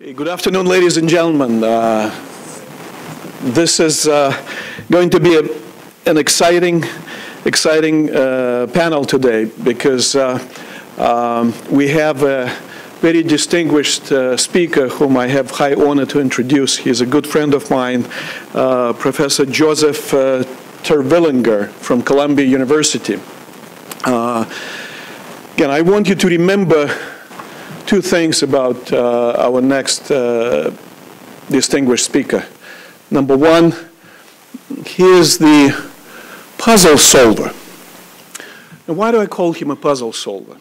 Good afternoon, ladies and gentlemen. Uh, this is uh, going to be a, an exciting, exciting uh, panel today because uh, um, we have a very distinguished uh, speaker whom I have high honor to introduce. He's a good friend of mine, uh, Professor Joseph Terwilliger from Columbia University. again, I want you to remember two things about uh, our next uh, distinguished speaker. Number one, he is the puzzle solver. And why do I call him a puzzle solver?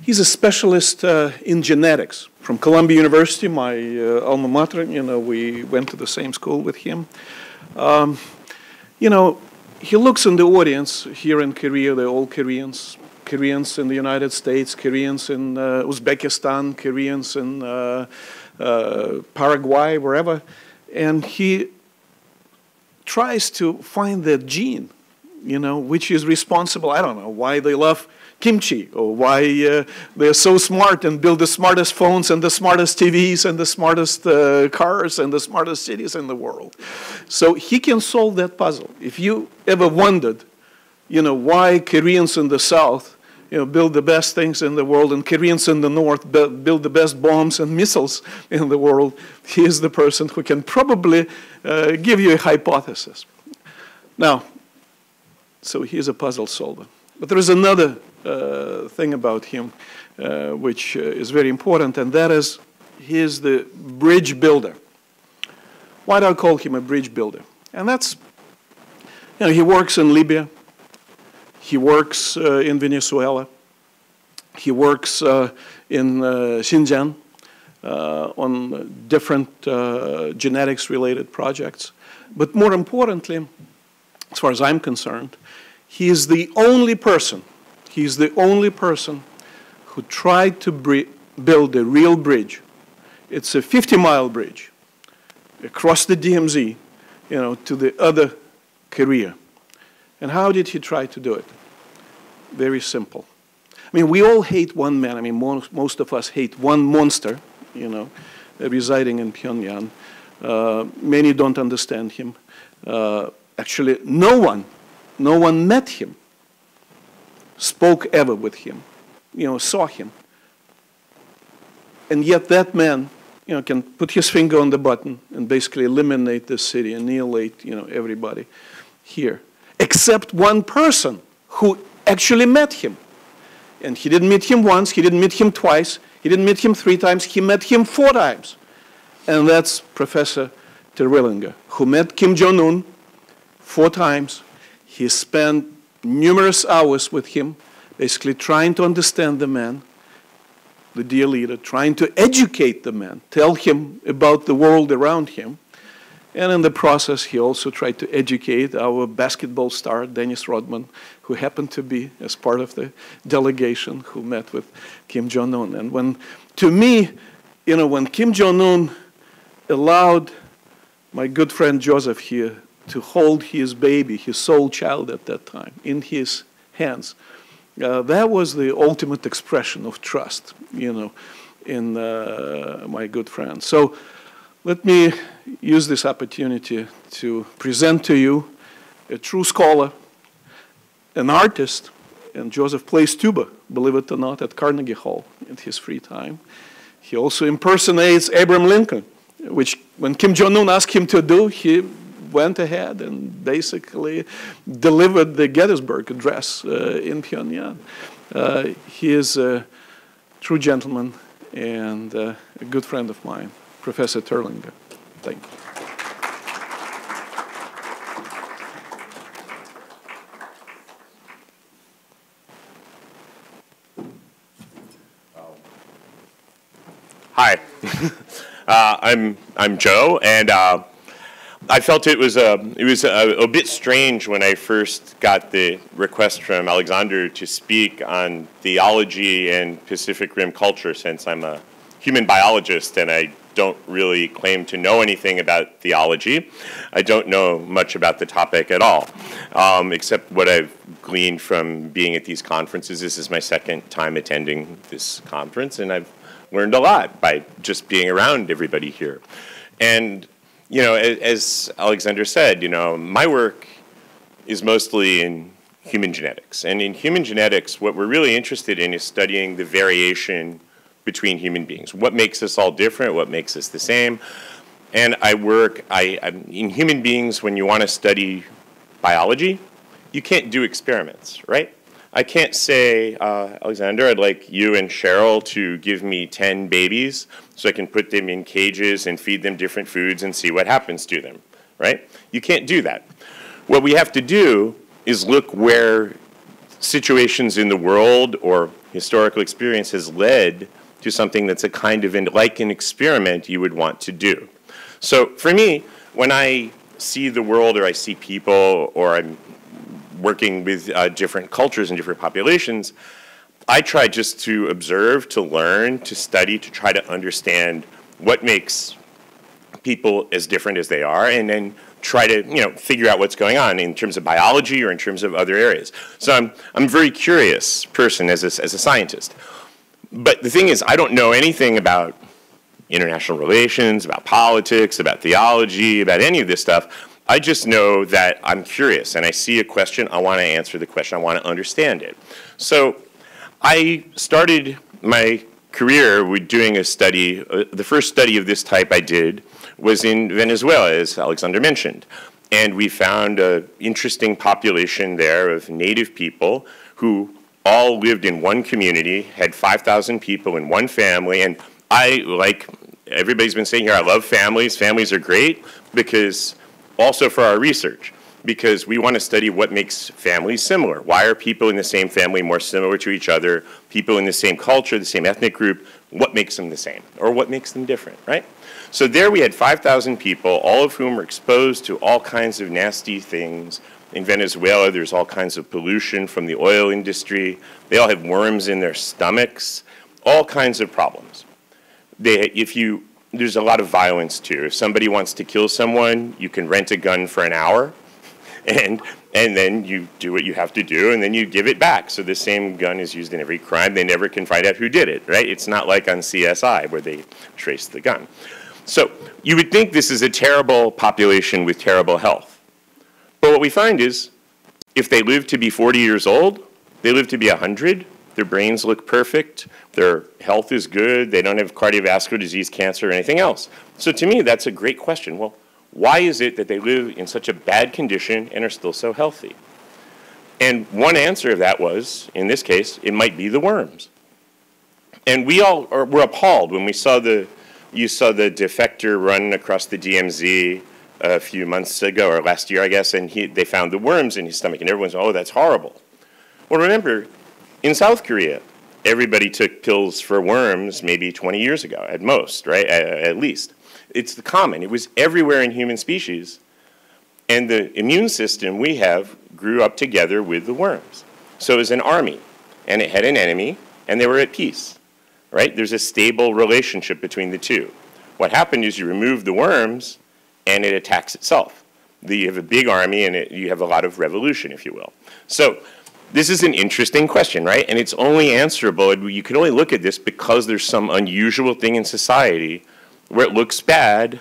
He's a specialist uh, in genetics from Columbia University, my uh, alma mater. You know, we went to the same school with him. Um, you know, he looks in the audience here in Korea, they're all Koreans. Koreans in the United States, Koreans in uh, Uzbekistan, Koreans in uh, uh, Paraguay, wherever. And he tries to find that gene, you know, which is responsible. I don't know why they love kimchi or why uh, they're so smart and build the smartest phones and the smartest TVs and the smartest uh, cars and the smartest cities in the world. So he can solve that puzzle. If you ever wondered, you know, why Koreans in the South you know, build the best things in the world, and Koreans in the north build the best bombs and missiles in the world. He is the person who can probably uh, give you a hypothesis. Now, so he is a puzzle solver. But there is another uh, thing about him uh, which uh, is very important, and that is he is the bridge builder. Why do I call him a bridge builder? And that's, you know, he works in Libya, he works uh, in Venezuela. He works uh, in uh, Xinjiang on different genetics-related projects. But more importantly, as far as I'm concerned, he is the only person, he's the only person who tried to build a real bridge. It's a 50-mile bridge across the DMZ, you know, to the other Korea. And how did he try to do it? Very simple. I mean, we all hate one man. I mean, most, most of us hate one monster, you know, residing in Pyongyang. Uh, many don't understand him. Uh, actually, no one, no one met him, spoke ever with him, you know, saw him. And yet that man, you know, can put his finger on the button and basically eliminate the city, annihilate, you know, everybody here, except one person who actually met him. And he didn't meet him once, he didn't meet him twice, he didn't meet him three times, he met him four times. And that's Professor Terwilliger, who met Kim Jong-un four times. He spent numerous hours with him, basically trying to understand the man, the dear leader, trying to educate the man, tell him about the world around him. And in the process, he also tried to educate our basketball star, Dennis Rodman, who happened to be as part of the delegation who met with Kim Jong un. And when, to me, you know, when Kim Jong un allowed my good friend Joseph here to hold his baby, his sole child at that time, in his hands, uh, that was the ultimate expression of trust, you know, in uh, my good friend. So let me use this opportunity to present to you a true scholar, an artist, and Joseph plays tuba, believe it or not, at Carnegie Hall in his free time. He also impersonates Abraham Lincoln, which when Kim Jong-un asked him to do, he went ahead and basically delivered the Gettysburg Address uh, in Pyongyang. Uh, he is a true gentleman and uh, a good friend of mine, Professor Terwilliger. Thank you. Hi, uh, I'm I'm Joe, and uh, I felt it was a it was a, a, bit strange when I first got the request from Alexander to speak on theology and Pacific Rim culture, since I'm a human biologist and I don't really claim to know anything about theology. I don't know much about the topic at all, um, except what I've gleaned from being at these conferences. This is my second time attending this conference, and I've learned a lot by just being around everybody here. And, you know, as Alexander said, you know, my work is mostly in human genetics. And in human genetics, what we're really interested in is studying the variation between human beings. What makes us all different? What makes us the same? And I work, I, I'm, in human beings, when you want to study biology, you can't do experiments, right? I can't say, uh, Alexander, I'd like you and Cheryl to give me 10 babies so I can put them in cages and feed them different foods and see what happens to them, right? You can't do that. What we have to do is look where situations in the world or historical experience has led to something that's a kind of, in, like an experiment you would want to do. So for me, when I see the world or I see people or I'm working with uh, different cultures and different populations, I try just to observe, to learn, to study, to try to understand what makes people as different as they are, and then try to you know figure out what's going on in terms of biology or in terms of other areas. So I'm I'm a very curious person as a, as a scientist. But the thing is, I don't know anything about international relations, about politics, about theology, about any of this stuff. I just know that I'm curious and I see a question, I want to answer the question, I want to understand it. So I started my career with doing a study. Uh, the first study of this type I did was in Venezuela, as Alexander mentioned. And we found an interesting population there of native people who all lived in one community, had 5,000 people in one family. And I, like everybody's been saying here, I love families. Families are great because also for our research because we want to study what makes families similar. Why are people in the same family more similar to each other? People in the same culture, the same ethnic group, what makes them the same? Or what makes them different, right? So there we had 5,000 people, all of whom were exposed to all kinds of nasty things. In Venezuela, there's all kinds of pollution from the oil industry. They all have worms in their stomachs, all kinds of problems. They, if you there's a lot of violence too. If somebody wants to kill someone, you can rent a gun for an hour, and and then you do what you have to do, and then you give it back. So the same gun is used in every crime. They never can find out who did it, right? It's not like on CSI where they trace the gun. So you would think this is a terrible population with terrible health. But what we find is if they live to be 40 years old, they live to be 100, their brains look perfect, their health is good, they don't have cardiovascular disease, cancer, or anything else. So to me, that's a great question. Well, why is it that they live in such a bad condition and are still so healthy? And one answer of that was, in this case, it might be the worms. And we all are, were appalled when we saw the, you saw the defector run across the DMZ a few months ago, or last year, I guess, and he, they found the worms in his stomach, and everyone's, oh, that's horrible. Well, remember, in South Korea, everybody took pills for worms maybe 20 years ago at most, right? At, at least. It's the common. It was everywhere in human species. And the immune system we have grew up together with the worms. So it was an army, and it had an enemy, and they were at peace, right? There's a stable relationship between the two. What happened is you remove the worms, and it attacks itself. You have a big army, and it, you have a lot of revolution, if you will. So this is an interesting question, right? And it's only answerable, you can only look at this because there's some unusual thing in society where it looks bad,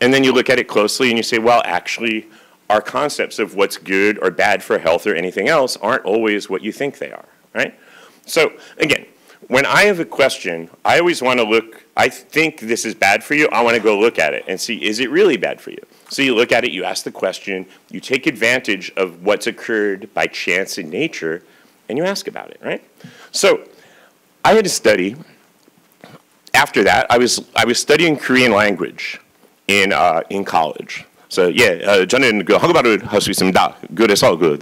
and then you look at it closely and you say, well, actually, our concepts of what's good or bad for health or anything else aren't always what you think they are, right? So again, when I have a question, I always want to look, I think this is bad for you, I want to go look at it and see, is it really bad for you? So you look at it, you ask the question, you take advantage of what's occurred by chance in nature, and you ask about it, right? So I had to study. After that, I was, I was studying Korean language in, uh, in college. So yeah, uh, 저는 그 한국말을 할수 있습니다. 그래서 그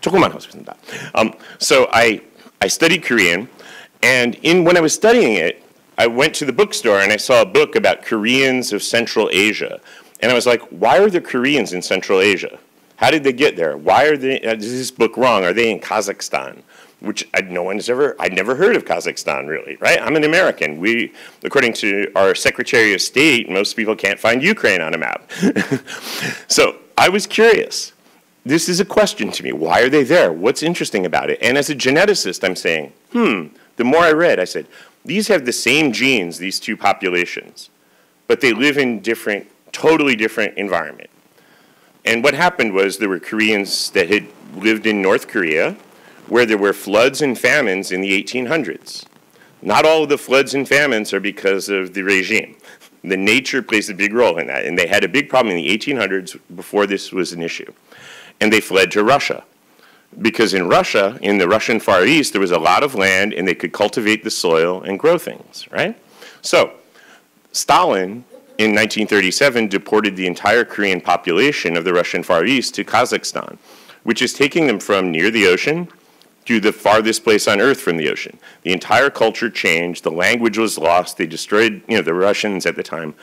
조금만 할수 있습니다. Um, so I, I studied Korean, and in, when I was studying it, I went to the bookstore and I saw a book about Koreans of Central Asia, and I was like, why are there Koreans in Central Asia? How did they get there? Why are they, uh, is this book wrong? Are they in Kazakhstan? Which I, no one has ever, I'd never heard of Kazakhstan really, right? I'm an American. We, according to our Secretary of State, most people can't find Ukraine on a map. so I was curious. This is a question to me. Why are they there? What's interesting about it? And as a geneticist, I'm saying, hmm, the more I read, I said, these have the same genes, these two populations, but they live in different, totally different environment. And what happened was there were Koreans that had lived in North Korea where there were floods and famines in the 1800s. Not all of the floods and famines are because of the regime. The nature plays a big role in that. And they had a big problem in the 1800s before this was an issue. And they fled to Russia. Because in Russia, in the Russian Far East, there was a lot of land and they could cultivate the soil and grow things, right? So, Stalin in 1937 deported the entire Korean population of the Russian Far East to Kazakhstan, which is taking them from near the ocean to the farthest place on earth from the ocean. The entire culture changed, the language was lost, they destroyed, you know, the Russians at the time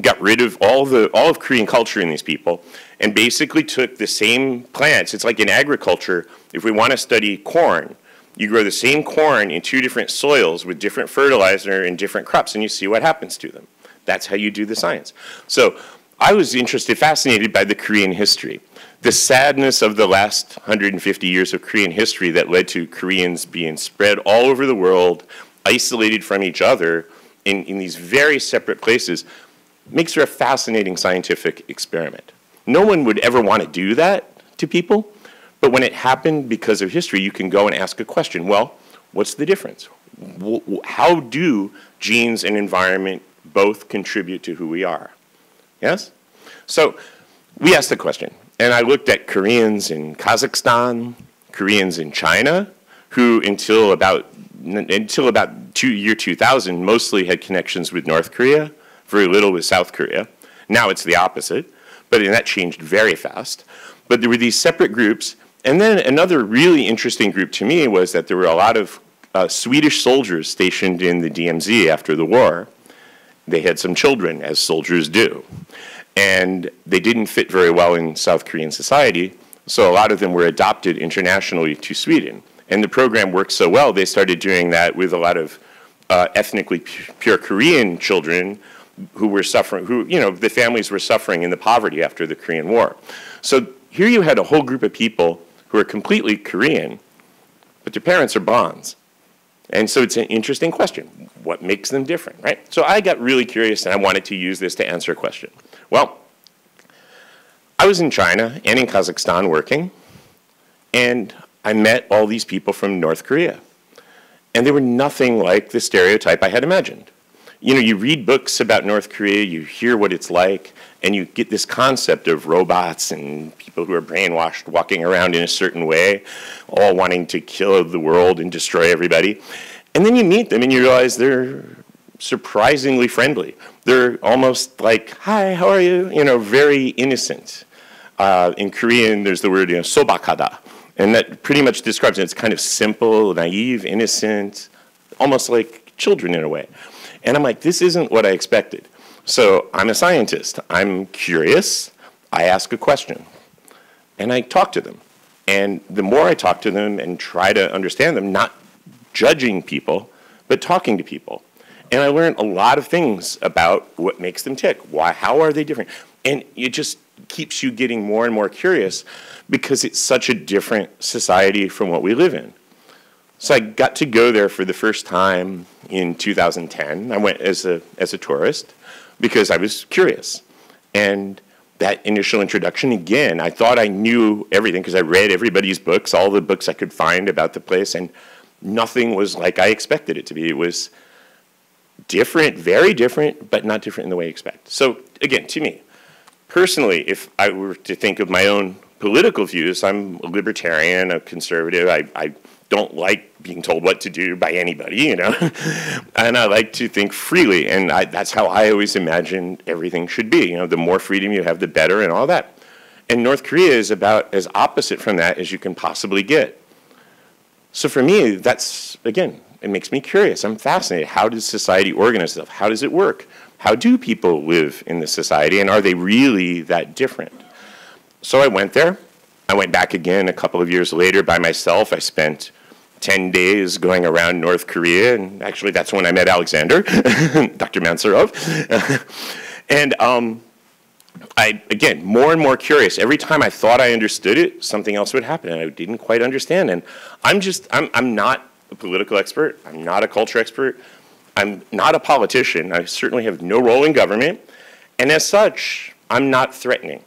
got rid of all the all of Korean culture in these people and basically took the same plants. It's like in agriculture, if we want to study corn, you grow the same corn in two different soils with different fertilizer and different crops and you see what happens to them. That's how you do the science. So I was interested, fascinated by the Korean history. The sadness of the last 150 years of Korean history that led to Koreans being spread all over the world, isolated from each other in, in these very separate places, makes for a fascinating scientific experiment. No one would ever want to do that to people, but when it happened because of history, you can go and ask a question. Well, what's the difference? How do genes and environment both contribute to who we are? Yes? So we asked the question, and I looked at Koreans in Kazakhstan, Koreans in China, who until about until about two, year 2000 mostly had connections with North Korea very little with South Korea. Now it's the opposite, but that changed very fast. But there were these separate groups. And then another really interesting group to me was that there were a lot of uh, Swedish soldiers stationed in the DMZ after the war. They had some children, as soldiers do. And they didn't fit very well in South Korean society, so a lot of them were adopted internationally to Sweden. And the program worked so well, they started doing that with a lot of uh, ethnically pure Korean children who were suffering, who, you know, the families were suffering in the poverty after the Korean War. So here you had a whole group of people who are completely Korean, but their parents are Bonds. And so it's an interesting question. What makes them different, right? So I got really curious and I wanted to use this to answer a question. Well, I was in China and in Kazakhstan working, and I met all these people from North Korea. And they were nothing like the stereotype I had imagined you know, you read books about North Korea, you hear what it's like, and you get this concept of robots and people who are brainwashed walking around in a certain way, all wanting to kill the world and destroy everybody. And then you meet them and you realize they're surprisingly friendly. They're almost like, hi, how are you? You know, very innocent. Uh, in Korean, there's the word, you know, sobakada. And that pretty much describes it. It's kind of simple, naive, innocent, almost like children in a way. And I'm like, this isn't what I expected. So I'm a scientist. I'm curious. I ask a question. And I talk to them. And the more I talk to them and try to understand them, not judging people, but talking to people. And I learned a lot of things about what makes them tick. Why, how are they different? And it just keeps you getting more and more curious because it's such a different society from what we live in. So I got to go there for the first time in 2010. I went as a, as a tourist because I was curious. And that initial introduction, again, I thought I knew everything because I read everybody's books, all the books I could find about the place, and nothing was like I expected it to be. It was different, very different, but not different in the way you expect. So, again, to me, personally, if I were to think of my own political views, I'm a libertarian, a conservative. I, I don't like being told what to do by anybody, you know. and I like to think freely, and I, that's how I always imagined everything should be. You know, the more freedom you have, the better, and all that. And North Korea is about as opposite from that as you can possibly get. So for me, that's again, it makes me curious. I'm fascinated. How does society organize itself? How does it work? How do people live in this society, and are they really that different? So I went there. I went back again a couple of years later by myself. I spent 10 days going around North Korea, and actually that's when I met Alexander, Dr. Mansurov. and um, I, again, more and more curious. Every time I thought I understood it, something else would happen, and I didn't quite understand. And I'm just, I'm, I'm not a political expert. I'm not a culture expert. I'm not a politician. I certainly have no role in government. And as such, I'm not threatening.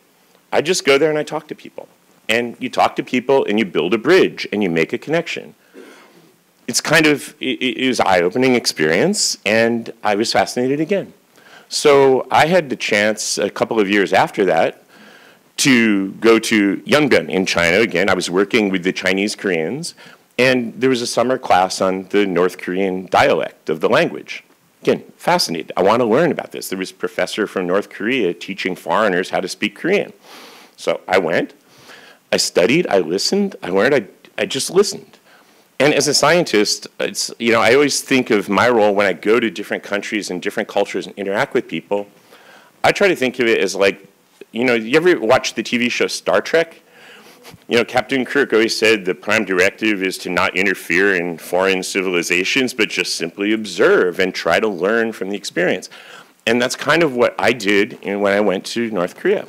I just go there and I talk to people. And you talk to people and you build a bridge and you make a connection. It's kind of, it, it was eye-opening experience and I was fascinated again. So I had the chance a couple of years after that to go to Yangon in China. Again, I was working with the Chinese Koreans and there was a summer class on the North Korean dialect of the language. Again, fascinated. I want to learn about this. There was a professor from North Korea teaching foreigners how to speak Korean. So I went, I studied, I listened, I learned, I, I just listened. And as a scientist, it's, you know, I always think of my role when I go to different countries and different cultures and interact with people. I try to think of it as like, you know, you ever watch the TV show Star Trek? You know, Captain Kirk always said the prime directive is to not interfere in foreign civilizations, but just simply observe and try to learn from the experience. And that's kind of what I did when I went to North Korea.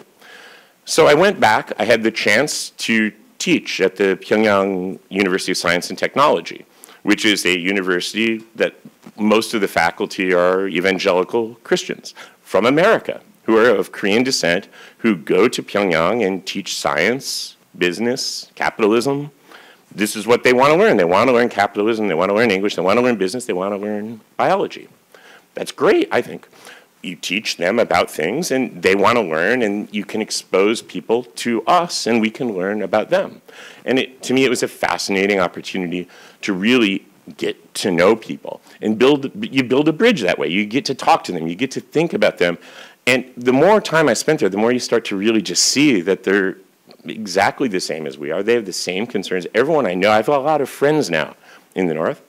So I went back. I had the chance to teach at the Pyongyang University of Science and Technology, which is a university that most of the faculty are evangelical Christians from America who are of Korean descent who go to Pyongyang and teach science, business, capitalism. This is what they want to learn. They want to learn capitalism, they want to learn English, they want to learn business, they want to learn biology. That's great, I think you teach them about things and they want to learn and you can expose people to us and we can learn about them. And it, to me, it was a fascinating opportunity to really get to know people and build, you build a bridge that way. You get to talk to them, you get to think about them. And the more time I spent there, the more you start to really just see that they're exactly the same as we are. They have the same concerns. Everyone I know, I have a lot of friends now in the North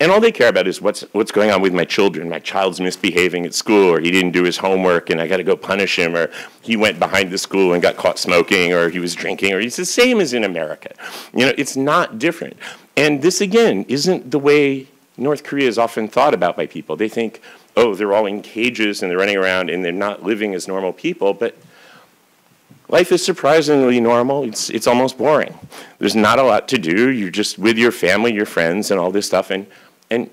and all they care about is what's, what's going on with my children. My child's misbehaving at school, or he didn't do his homework and I got to go punish him, or he went behind the school and got caught smoking, or he was drinking, or he's the same as in America. You know, it's not different. And this, again, isn't the way North Korea is often thought about by people. They think, oh, they're all in cages and they're running around and they're not living as normal people. But life is surprisingly normal. It's, it's almost boring. There's not a lot to do. You're just with your family, your friends, and all this stuff. And and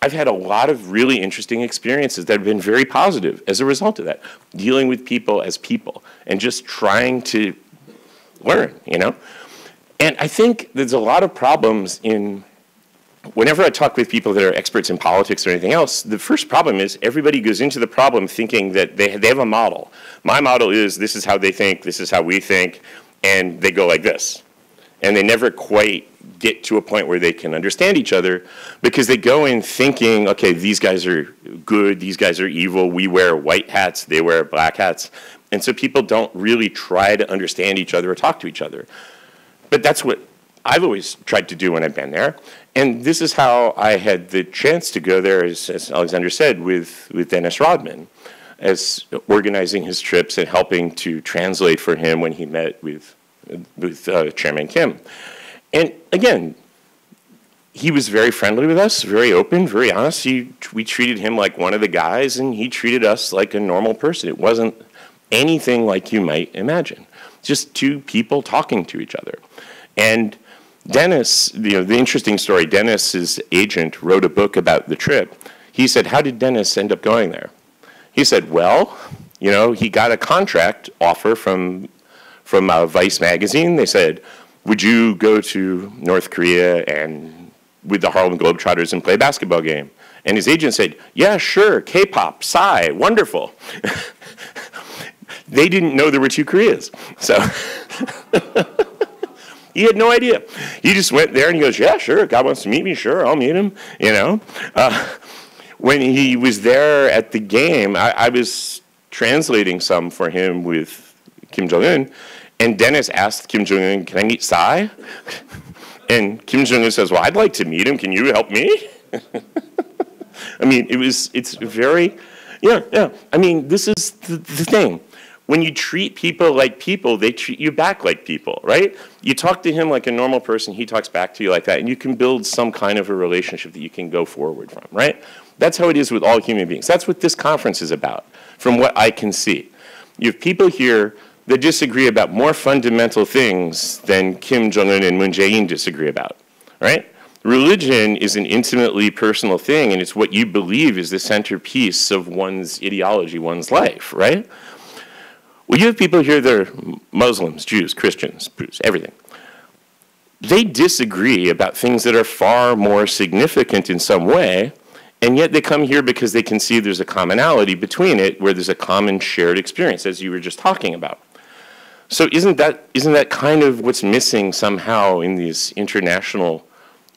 I've had a lot of really interesting experiences that have been very positive as a result of that, dealing with people as people and just trying to learn, you know? And I think there's a lot of problems in, whenever I talk with people that are experts in politics or anything else, the first problem is everybody goes into the problem thinking that they, they have a model. My model is this is how they think, this is how we think, and they go like this. And they never quite get to a point where they can understand each other because they go in thinking, okay, these guys are good, these guys are evil, we wear white hats, they wear black hats. And so people don't really try to understand each other or talk to each other. But that's what I've always tried to do when I've been there. And this is how I had the chance to go there, as, as Alexander said, with, with Dennis Rodman, as organizing his trips and helping to translate for him when he met with, with uh, Chairman Kim. And again, he was very friendly with us, very open, very honest. He, we treated him like one of the guys, and he treated us like a normal person. It wasn't anything like you might imagine. Just two people talking to each other. And Dennis, you know, the interesting story, Dennis's agent wrote a book about the trip. He said, how did Dennis end up going there? He said, well, you know, he got a contract offer from, from uh, Vice magazine. They said, would you go to North Korea and with the Harlem Globetrotters and play a basketball game? And his agent said, yeah, sure, K-pop, Psy, wonderful. they didn't know there were two Koreas. So he had no idea. He just went there and he goes, yeah, sure, God wants to meet me, sure, I'll meet him, you know. Uh, when he was there at the game, I, I was translating some for him with Kim Jong-un, and Dennis asked Kim Jong un, Can I meet Psy? And Kim Jong un says, Well, I'd like to meet him. Can you help me? I mean, it was, it's very, yeah, yeah. I mean, this is the, the thing. When you treat people like people, they treat you back like people, right? You talk to him like a normal person, he talks back to you like that, and you can build some kind of a relationship that you can go forward from, right? That's how it is with all human beings. That's what this conference is about, from what I can see. You have people here that disagree about more fundamental things than Kim Jong un and Moon Jae in disagree about, right? Religion is an intimately personal thing, and it's what you believe is the centerpiece of one's ideology, one's life, right? Well, you have people here that are Muslims, Jews, Christians, Jews, everything. They disagree about things that are far more significant in some way, and yet they come here because they can see there's a commonality between it, where there's a common shared experience, as you were just talking about. So isn't that, isn't that kind of what's missing somehow in these international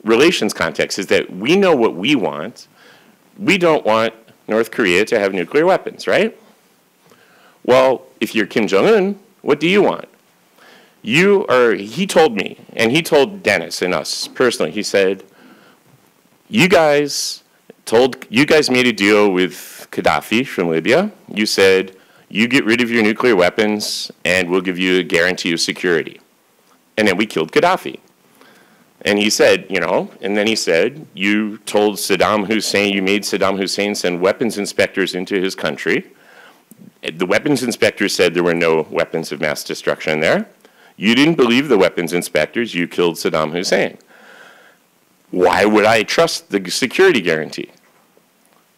relations contexts, is that we know what we want. We don't want North Korea to have nuclear weapons, right? Well, if you're Kim Jong-un, what do you want? You are, he told me, and he told Dennis and us personally, he said, you guys told, you guys made a deal with Gaddafi from Libya. You said, you get rid of your nuclear weapons and we'll give you a guarantee of security. And then we killed Gaddafi. And he said, you know, and then he said, you told Saddam Hussein, you made Saddam Hussein send weapons inspectors into his country. The weapons inspectors said there were no weapons of mass destruction there. You didn't believe the weapons inspectors, you killed Saddam Hussein. Why would I trust the security guarantee?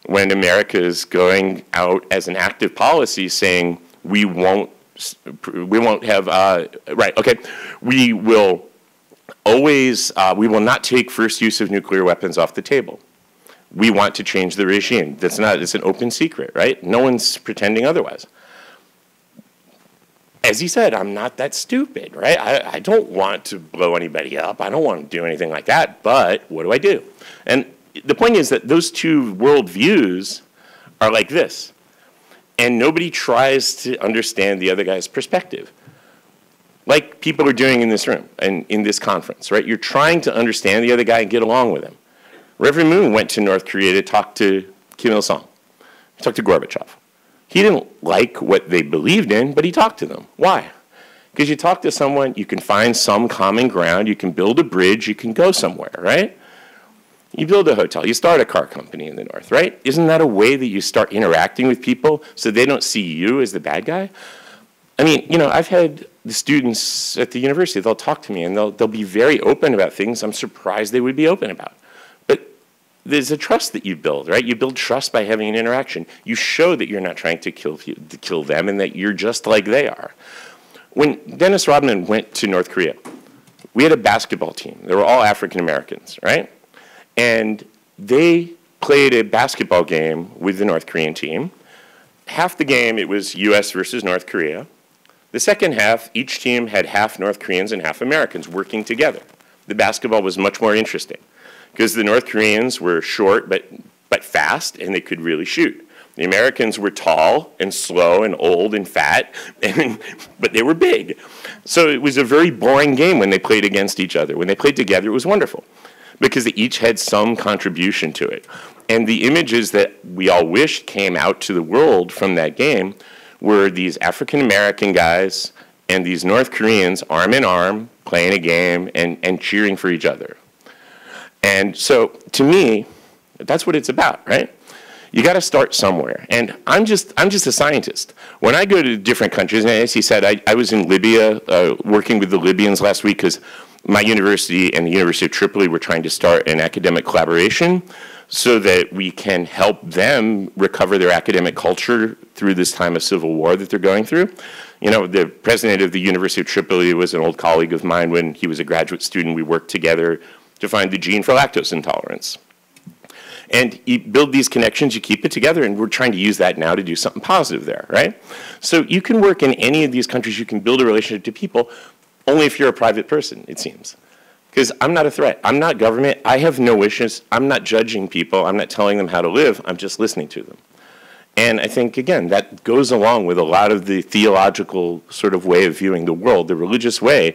When America is going out as an active policy saying we won't, we won't have, uh, right, okay, we will always, uh, we will not take first use of nuclear weapons off the table. We want to change the regime. That's not, it's an open secret, right? No one's pretending otherwise as he said, I'm not that stupid, right? I, I don't want to blow anybody up. I don't want to do anything like that. But what do I do? And the point is that those two worldviews are like this. And nobody tries to understand the other guy's perspective. Like people are doing in this room and in this conference, right? You're trying to understand the other guy and get along with him. Reverend Moon went to North Korea to talk to Kim Il sung, talk to Gorbachev. He didn't like what they believed in, but he talked to them. Why? Because you talk to someone, you can find some common ground, you can build a bridge, you can go somewhere, right? You build a hotel, you start a car company in the North, right? Isn't that a way that you start interacting with people so they don't see you as the bad guy? I mean, you know, I've had the students at the university, they'll talk to me and they'll, they'll be very open about things I'm surprised they would be open about But there's a trust that you build, right? You build trust by having an interaction. You show that you're not trying to kill, to kill them and that you're just like they are. When Dennis Rodman went to North Korea, we had a basketball team. They were all African Americans, right? And they played a basketball game with the North Korean team. Half the game, it was US versus North Korea. The second half, each team had half North Koreans and half Americans working together. The basketball was much more interesting because the North Koreans were short but, but fast and they could really shoot. The Americans were tall and slow and old and fat, and, but they were big. So it was a very boring game when they played against each other. When they played together, it was wonderful because they each had some contribution to it. And the images that we all wish came out to the world from that game were these African American guys and these North Koreans arm in arm playing a game and, and cheering for each other. And so to me, that's what it's about, right? You got to start somewhere. And I'm just, I'm just a scientist. When I go to different countries, and as he said, I, I was in Libya uh, working with the Libyans last week because my university and the University of Tripoli were trying to start an academic collaboration so that we can help them recover their academic culture through this time of civil war that they're going through. You know, the president of the University of Tripoli was an old colleague of mine when he was a graduate student. We worked together to find the gene for lactose intolerance. And you build these connections, you keep it together, and we're trying to use that now to do something positive there, right? So you can work in any of these countries, you can build a relationship to people, only if you're a private person, it seems. Because I'm not a threat. I'm not government. I have no wishes. I'm not judging people. I'm not telling them how to live. I'm just listening to them. And I think, again, that goes along with a lot of the theological sort of way of viewing the world, the religious way,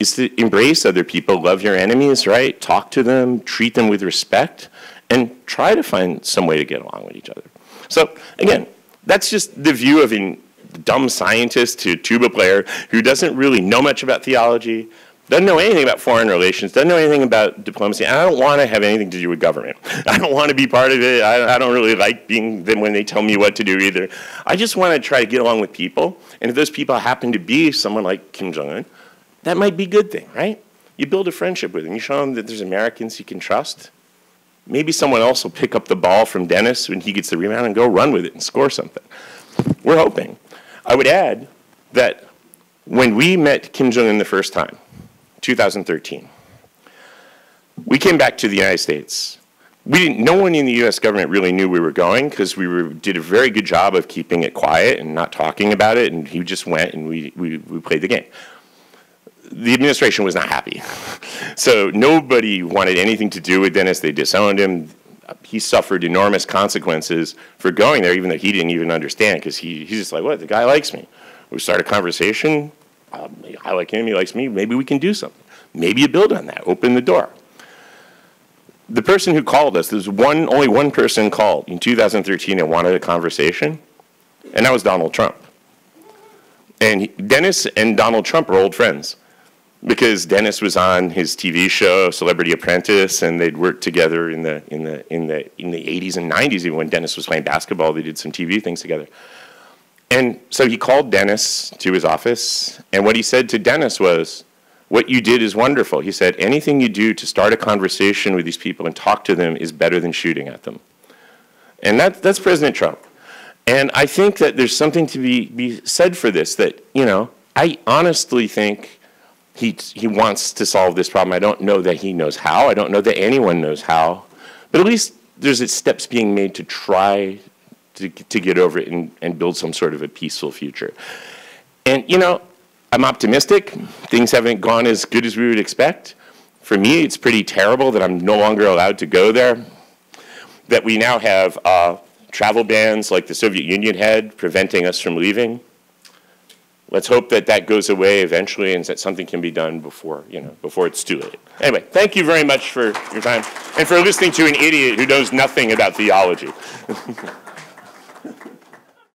is to embrace other people, love your enemies, right? Talk to them, treat them with respect, and try to find some way to get along with each other. So again, that's just the view of a dumb scientist to tuba player who doesn't really know much about theology, doesn't know anything about foreign relations, doesn't know anything about diplomacy. I don't want to have anything to do with government. I don't want to be part of it. I, I don't really like being them when they tell me what to do either. I just want to try to get along with people. And if those people happen to be someone like Kim Jong Un, that might be a good thing, right? You build a friendship with him. You show him that there's Americans he can trust. Maybe someone else will pick up the ball from Dennis when he gets the rebound and go run with it and score something. We're hoping. I would add that when we met Kim Jong un the first time, 2013, we came back to the United States. We didn't, no one in the U.S. government really knew we were going because we were, did a very good job of keeping it quiet and not talking about it, and he just went and we, we, we played the game. The administration was not happy. So nobody wanted anything to do with Dennis. They disowned him. He suffered enormous consequences for going there, even though he didn't even understand because he, he's just like, what, the guy likes me. We start a conversation. Um, I like him, he likes me. Maybe we can do something. Maybe you build on that, open the door the person who called us, there's one, only one person called in 2013 and wanted a conversation, and that was Donald Trump. And he, Dennis and Donald Trump are old friends because Dennis was on his TV show Celebrity Apprentice, and they'd worked together in the in the in the in the 80s and 90s. Even when Dennis was playing basketball, they did some TV things together. And so he called Dennis to his office, and what he said to Dennis was, what you did is wonderful. He said, anything you do to start a conversation with these people and talk to them is better than shooting at them. And that, that's President Trump. And I think that there's something to be, be said for this, that, you know, I honestly think he, he wants to solve this problem. I don't know that he knows how. I don't know that anyone knows how. But at least there's steps being made to try to, to get over it and, and build some sort of a peaceful future. And, you know, I'm optimistic. Things haven't gone as good as we would expect. For me, it's pretty terrible that I'm no longer allowed to go there, that we now have uh, travel bans like the Soviet Union had preventing us from leaving. Let's hope that that goes away eventually and that something can be done before, you know, before it's too late. Anyway, thank you very much for your time and for listening to an idiot who knows nothing about theology.